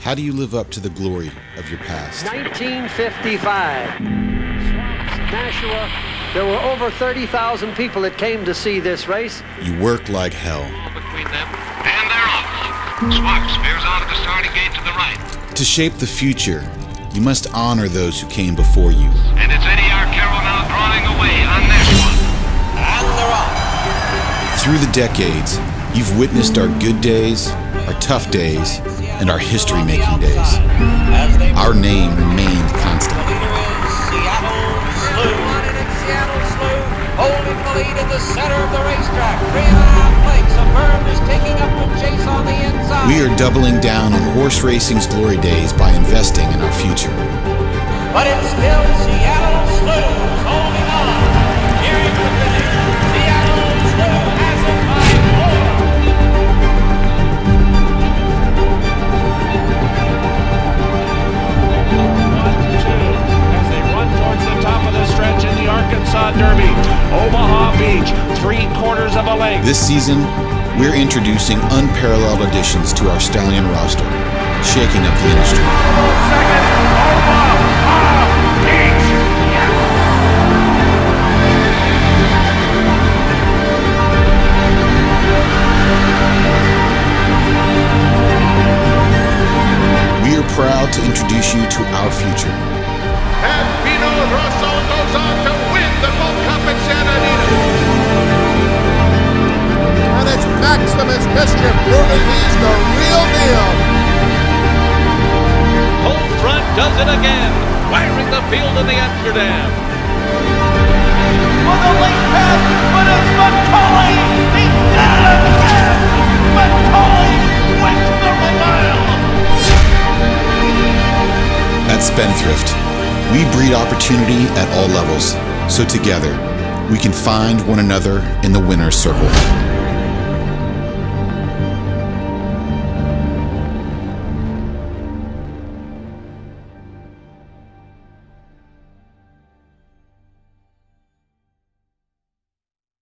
How do you live up to the glory of your past? 1955. Nashua, there were over 30,000 people that came to see this race. You work like hell. between them. And they're off. Swaps veers out of the starting gate to the right. To shape the future, you must honor those who came before you. And it's Eddie Arcaro now drawing away on this one. And they're off. Through the decades, you've witnessed our good days, our tough days, and our history making days. Our name remained constant. Holding the lead the center of the racetrack. Is taking up the chase on the inside. We are doubling down on horse racing's glory days by investing in our future. But it's still Seattle quarters of a length. This season, we're introducing unparalleled additions to our stallion roster, shaking up the industry. Second, We are proud to introduce you to our future. Maximus Mischief he's the real deal. Home front does it again, wiring the field in the Amsterdam. On the late pass, but it's Macaulay. He did it again. Macaulay wins the mile. At Spendthrift, we breed opportunity at all levels, so together we can find one another in the winner's circle.